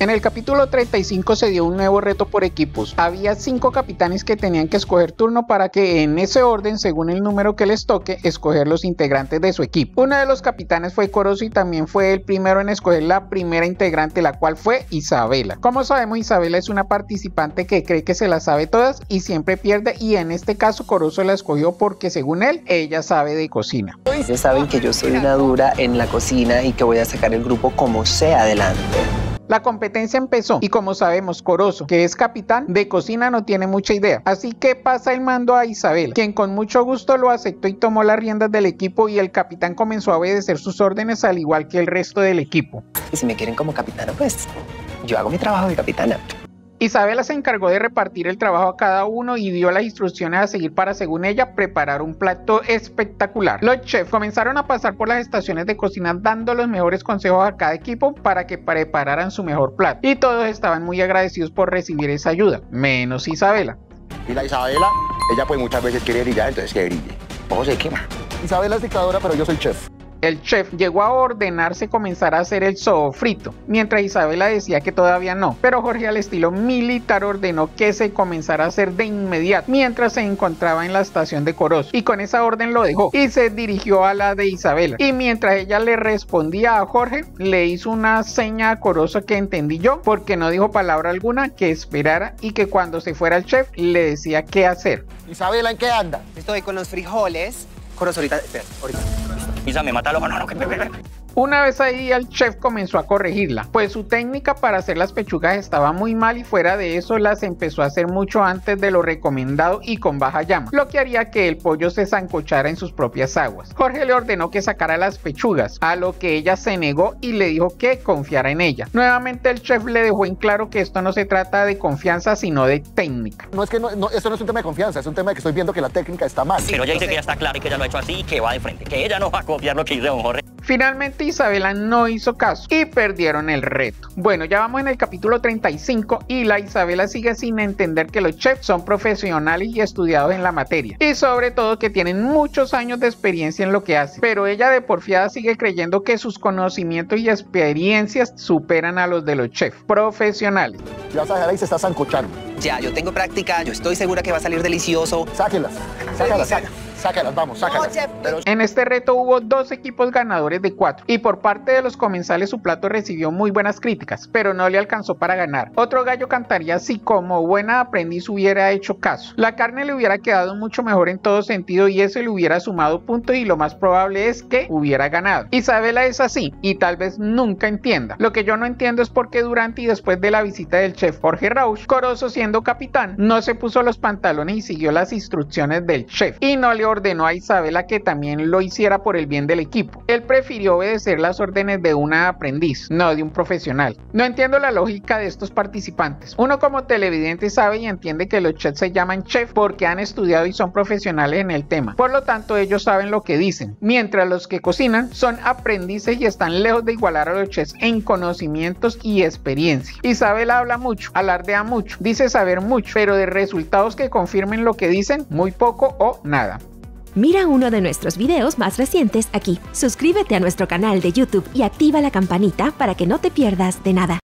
En el capítulo 35 se dio un nuevo reto por equipos. Había cinco capitanes que tenían que escoger turno para que en ese orden, según el número que les toque, escoger los integrantes de su equipo. Uno de los capitanes fue Corozo y también fue el primero en escoger la primera integrante, la cual fue Isabela. Como sabemos, Isabela es una participante que cree que se la sabe todas y siempre pierde y en este caso Corozo la escogió porque según él, ella sabe de cocina. Ustedes saben que yo soy una dura en la cocina y que voy a sacar el grupo como sea adelante. La competencia empezó y como sabemos Corozo, que es capitán de cocina, no tiene mucha idea. Así que pasa el mando a Isabel, quien con mucho gusto lo aceptó y tomó las riendas del equipo y el capitán comenzó a obedecer sus órdenes al igual que el resto del equipo. Y si me quieren como capitana, pues yo hago mi trabajo de capitana. Isabela se encargó de repartir el trabajo a cada uno y dio las instrucciones a seguir para, según ella, preparar un plato espectacular. Los chefs comenzaron a pasar por las estaciones de cocina dando los mejores consejos a cada equipo para que prepararan su mejor plato. Y todos estaban muy agradecidos por recibir esa ayuda, menos Isabela. Y la Isabela, ella pues muchas veces quiere brillar, entonces que brille. Ojo se quema. Isabela es dictadora, pero yo soy chef. El chef llegó a ordenarse comenzar a hacer el sofrito, mientras Isabela decía que todavía no, pero Jorge al estilo militar ordenó que se comenzara a hacer de inmediato mientras se encontraba en la estación de Corozo y con esa orden lo dejó y se dirigió a la de Isabela y mientras ella le respondía a Jorge le hizo una seña a Corozo que entendí yo porque no dijo palabra alguna que esperara y que cuando se fuera el chef le decía qué hacer. Isabela, ¿en qué anda? Estoy con los frijoles. Corozo, ahorita, espera, ahorita. Isa, me mata no, no, que... Una vez ahí el chef comenzó a corregirla, pues su técnica para hacer las pechugas estaba muy mal y fuera de eso las empezó a hacer mucho antes de lo recomendado y con baja llama, lo que haría que el pollo se zancochara en sus propias aguas. Jorge le ordenó que sacara las pechugas, a lo que ella se negó y le dijo que confiara en ella. Nuevamente el chef le dejó en claro que esto no se trata de confianza sino de técnica. No es que no, no, esto no es un tema de confianza, es un tema de que estoy viendo que la técnica está mal. Pero ella dice que ya está claro y que ella lo ha hecho así y que va de frente, que ella no va a copiar lo que dice don Jorge. Finalmente Isabela no hizo caso y perdieron el reto. Bueno, ya vamos en el capítulo 35 y la Isabela sigue sin entender que los chefs son profesionales y estudiados en la materia y sobre todo que tienen muchos años de experiencia en lo que hacen, pero ella de porfiada sigue creyendo que sus conocimientos y experiencias superan a los de los chefs profesionales. Ya vas a dejar ahí se está zancochando. Ya, yo tengo práctica, yo estoy segura que va a salir delicioso. Sáquenlas, sácalas, sácalas, sácalas, vamos, sácalas. Pero En este reto hubo dos equipos ganadores de cuatro y por parte de los comensales su plato recibió muy buenas críticas, pero no le alcanzó para ganar. Otro gallo cantaría si como buena aprendiz hubiera hecho caso. La carne le hubiera quedado mucho mejor en todo sentido y eso le hubiera sumado puntos y lo más probable es que hubiera ganado. Isabela es así y tal vez nunca entienda. Lo que yo no entiendo es por qué durante y después de la visita del chef Jorge Rausch, Corozo siendo capitán, no se puso los pantalones y siguió las instrucciones del chef y no le ordenó a Isabela que también lo hiciera por el bien del equipo. Él prefirió obedecer las órdenes de una aprendiz, no de un profesional. No entiendo la lógica de estos participantes. Uno como televidente sabe y entiende que los chefs se llaman chef porque han estudiado y son profesionales en el tema. Por lo tanto, ellos saben lo que dicen, mientras los que cocinan son aprendices y están lejos de igualar a los chefs en conocimientos y experiencia. Isabela habla mucho, alardea mucho, dice saber mucho, pero de resultados que confirmen lo que dicen, muy poco o nada. Mira uno de nuestros videos más recientes aquí. Suscríbete a nuestro canal de YouTube y activa la campanita para que no te pierdas de nada.